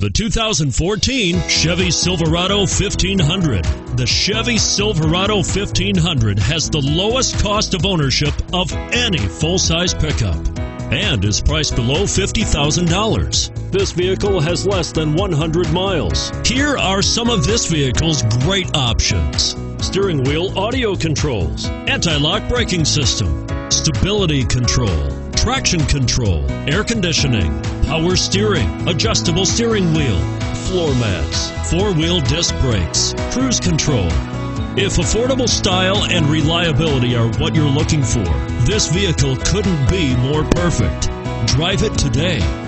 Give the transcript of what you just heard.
The 2014 Chevy Silverado 1500. The Chevy Silverado 1500 has the lowest cost of ownership of any full size pickup and is priced below $50,000. This vehicle has less than 100 miles. Here are some of this vehicle's great options steering wheel audio controls, anti lock braking system, stability control traction control, air conditioning, power steering, adjustable steering wheel, floor mats, four wheel disc brakes, cruise control. If affordable style and reliability are what you're looking for, this vehicle couldn't be more perfect. Drive it today.